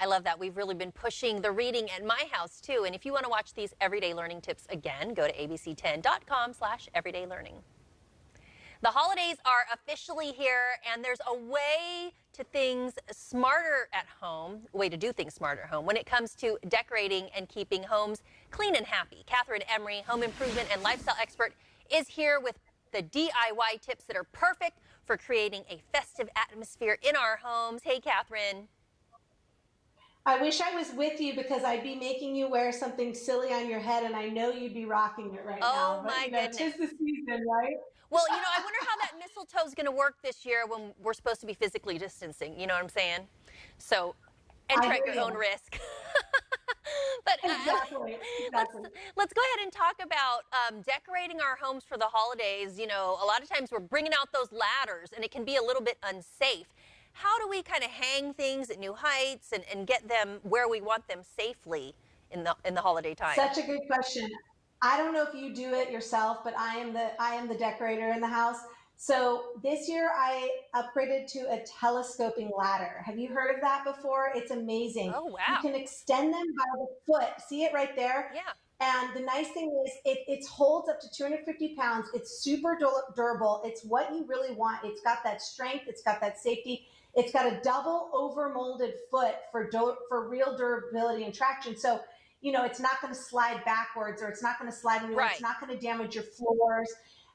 I love that. We've really been pushing the reading at my house too. And if you want to watch these everyday learning tips again, go to abc10.com slash everyday learning. The holidays are officially here, and there's a way to things smarter at home, way to do things smarter at home when it comes to decorating and keeping homes clean and happy. Kathryn Emery, home improvement and lifestyle expert, is here with the DIY tips that are perfect for creating a festive atmosphere in our homes. Hey, Kathryn. I wish I was with you because I'd be making you wear something silly on your head, and I know you'd be rocking it right oh, now. Oh my you know, goodness! Tis the season, right? Well, you know, I wonder how that mistletoe is going to work this year when we're supposed to be physically distancing. You know what I'm saying? So, enter at your own risk. but uh, exactly, exactly. Let's, let's go ahead and talk about um, decorating our homes for the holidays. You know, a lot of times we're bringing out those ladders, and it can be a little bit unsafe how do we kind of hang things at new heights and, and get them where we want them safely in the in the holiday time? Such a good question. I don't know if you do it yourself, but I am the I am the decorator in the house. So this year I upgraded to a telescoping ladder. Have you heard of that before? It's amazing. Oh wow. You can extend them by the foot. See it right there? Yeah. And the nice thing is, it, it holds up to 250 pounds. It's super durable. It's what you really want. It's got that strength. It's got that safety. It's got a double over molded foot for do- for real durability and traction. So, you know, it's not going to slide backwards or it's not going to slide anywhere. Right. It's not going to damage your floors.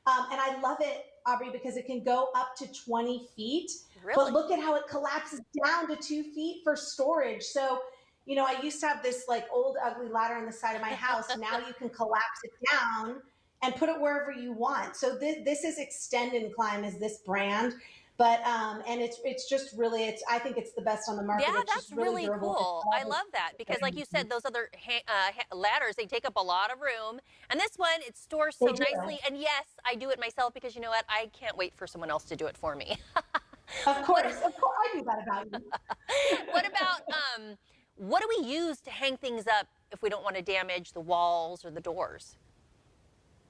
Um, and I love it, Aubrey, because it can go up to 20 feet. Really? But look at how it collapses down to two feet for storage. So, you know, I used to have this like old ugly ladder on the side of my house. now you can collapse it down and put it wherever you want. So this, this is Extend and Climb is this brand. But um, and it's it's just really it's I think it's the best on the market. Yeah, it's that's really, really cool. I love that because, like you said, those other ha- uh, ladders they take up a lot of room, and this one it stores so nicely. And yes, I do it myself because you know what? I can't wait for someone else to do it for me. of course, of course, I do that about you. what about what do we use to hang things up if we don't want to damage the walls or the doors?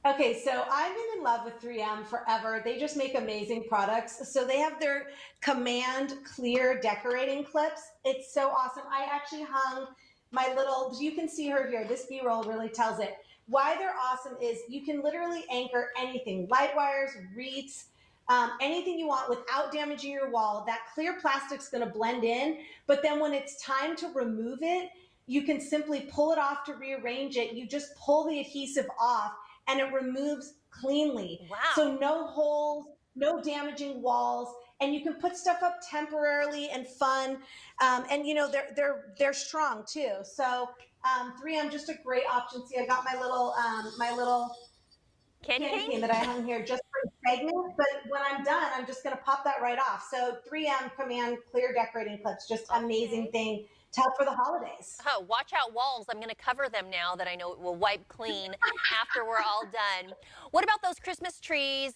Okay, so I've been in love with 3M forever. They just make amazing products. So they have their Command Clear decorating clips. It's so awesome. I actually hung my little, you can see her here. This B-roll really tells it. Why they're awesome is you can literally anchor anything, light wires, wreaths, um, anything you want without damaging your wall. That clear plastic's gonna blend in, but then when it's time to remove it, you can simply pull it off to rearrange it. You just pull the adhesive off and it removes cleanly. Wow. So no holes, no damaging walls, and you can put stuff up temporarily and fun. Um, and you know they're they're they're strong too. So um, 3M just a great option. See, I got my little um, my little candy, candy cane that I hung here just for segment. But when I'm done, I'm just going to pop that right off. So 3M Command Clear Decorating Clips, just okay. amazing thing to help for the holidays. Oh, watch out walls. I'm going to cover them now that I know it will wipe clean after we're all done. What about those Christmas trees?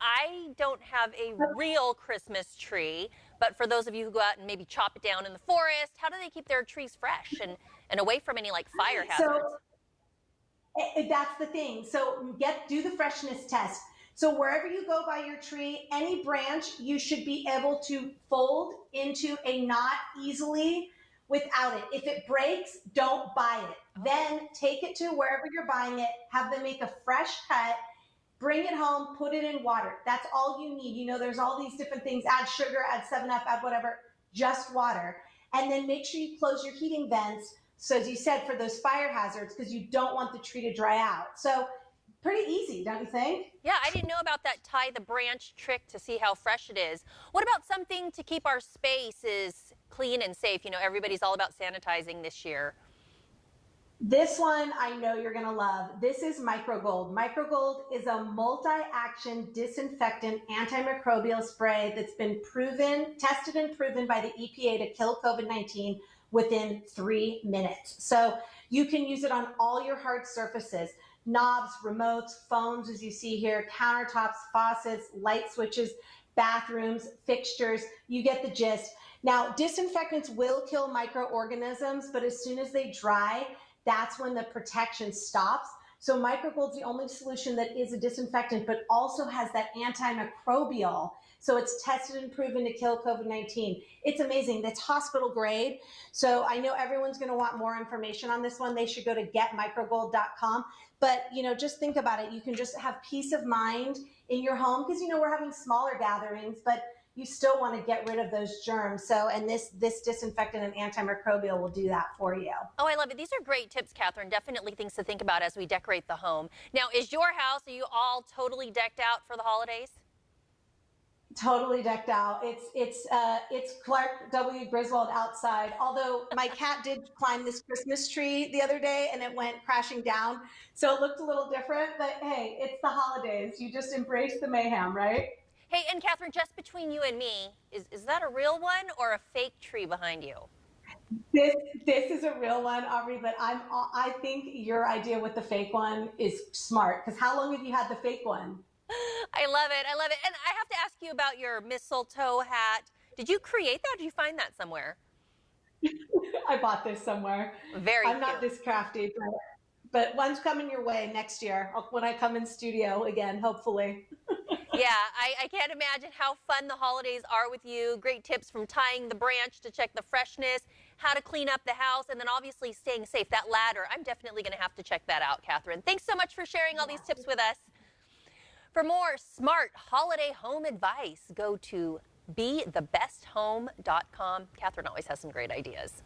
I don't have a real Christmas tree, but for those of you who go out and maybe chop it down in the forest, how do they keep their trees fresh and, and away from any like fire hazards? So, eh, eh, that's the thing. So get do the freshness test. So wherever you go by your tree, any branch you should be able to fold into a knot easily without it. If it breaks, don't buy it. Oh. Then take it to wherever you're buying it, have them make a fresh cut, bring it home, put it in water. That's all you need. You know, there's all these different things add sugar, add 7 Up, add whatever, just water. And then make sure you close your heating vents. So, as you said, for those fire hazards, because you don't want the tree to dry out. So, pretty easy, don't you think? Yeah, I didn't know about that tie the branch trick to see how fresh it is. What about something to keep our spaces clean and safe? You know, everybody's all about sanitizing this year. This one I know you're going to love. This is Microgold. Microgold is a multi-action disinfectant antimicrobial spray that's been proven, tested and proven by the EPA to kill COVID-19 within three minutes. So you can use it on all your hard surfaces knobs, remotes, phones, as you see here, countertops, faucets, light switches, bathrooms, fixtures. You get the gist. Now, disinfectants will kill microorganisms, but as soon as they dry, that's when the protection stops. So Microgold's the only solution that is a disinfectant, but also has that antimicrobial So it's tested and proven to kill COVID 19. It's amazing. That's hospital grade. So I know everyone's going to want more information on this one. They should go to getmicrogold.com. But, you know, just think about it. You can just have peace of mind in your home because, you know, we're having smaller gatherings, but you still want to get rid of those germs. So, and this this disinfectant and antimicrobial will do that for you. Oh, I love it. These are great tips, Kathryn. Definitely things to think about as we decorate the home. Now, is your house? Are you all totally decked out for the holidays? Totally decked out. It's it's uh, it's Clark W. Griswold outside. Although my cat did climb this Christmas tree the other day and it went crashing down, so it looked a little different. But hey, it's the holidays. You just embrace the mayhem, right? Hey, and Kathryn, just between you and me, is, is that a real one or a fake tree behind you? This this is a real one, Aubrey. But I'm I think your idea with the fake one is smart because how long have you had the fake one? I love it. I love it. And I have to ask you about your mistletoe hat. Did you create that? Or did you find that somewhere? I bought this somewhere. Very. I'm cute. not this crafty, but but one's coming your way next year when I come in studio again, hopefully. yeah, I, I, can't imagine how fun the holidays are with you. Great tips from tying the branch to check the freshness, how to clean up the house, and then obviously staying safe. That ladder, I'm definitely going to have to check that out, Kathryn. Thanks so much for sharing all these tips with us. For more smart holiday home advice, go to bethebesthome.com. Kathryn always has some great ideas.